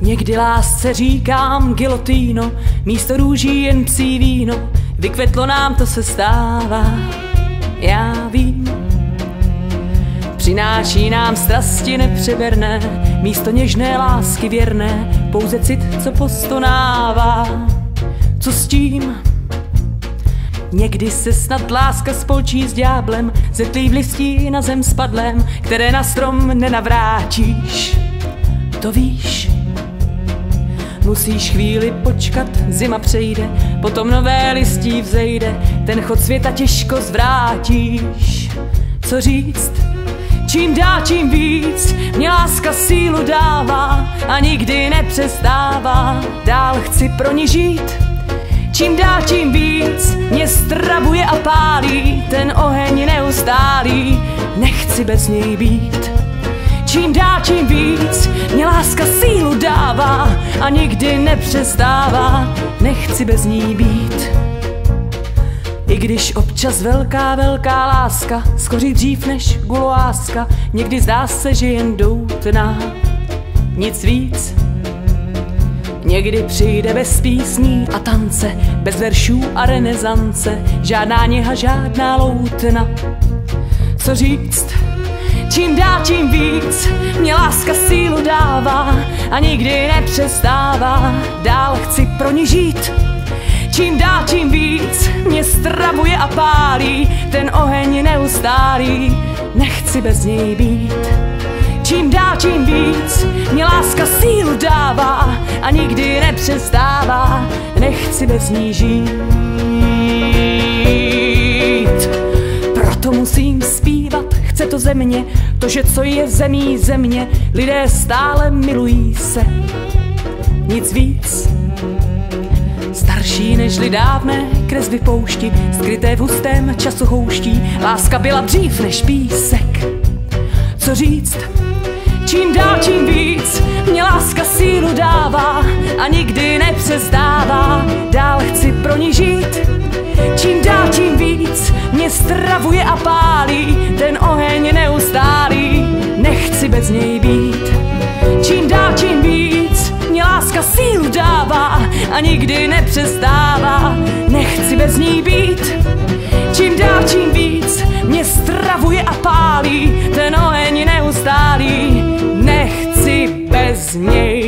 Někdy lásce říkám gilotýno, místo růží jen psí víno, vykvetlo nám to se stává, já vím. Přináší nám strasti nepřeberné, místo něžné lásky věrné, pouze cit, co postonává. Co s tím? Někdy se snad láska spolčí s dňáblem, zetlý v listí na zem spadlém, které na strom nenavrátíš. To víš, Musíš chvíli počkat, zima přejde, potom nové listí vzejde, ten chod světa těžko zvrátíš. Co říct? Čím dá, čím víc, mě láska sílu dává a nikdy nepřestává, dál chci pro ní žít. Čím dá, čím víc, mě stravuje a pálí, ten oheň neustálý, nechci bez něj být. Čím dá, čím víc, mě láska sílu dává a nikdy nepřestává, nechci bez ní být. I když občas velká, velká láska skoří dřív než guloáska, někdy zdá se, že jen doutná, nic víc. Někdy přijde bez písní a tance, bez veršů a renesance, žádná něha, žádná loutna. Co říct? Čím dá, tím víc, mě láska sílu dává a nikdy nepřestává, dál chci pro ní žít. Čím dá, tím víc, mě stravuje a pálí, ten oheň neustálý, nechci bez něj být. Čím dá, tím víc, mě láska sílu dává a nikdy nepřestává, nechci bez ní žít. Proto musím zpívat chce to země, to, že co je zemí země, lidé stále milují se. Nic víc. Starší než dávné kresby poušti, skryté v hustém času houští, láska byla dřív než písek. Co říct? čím dál tím víc mě láska sílu dává a nikdy nepřestává. Dál chci pro ní žít, čím dál tím víc mě stravuje a pálí ten oheň neustálý. Nechci bez něj být, čím dál tím víc mě láska sílu dává a nikdy nepřestává. Nechci bez ní být, čím dál tím víc mě stravuje a pálí ten oheň neustálý. niej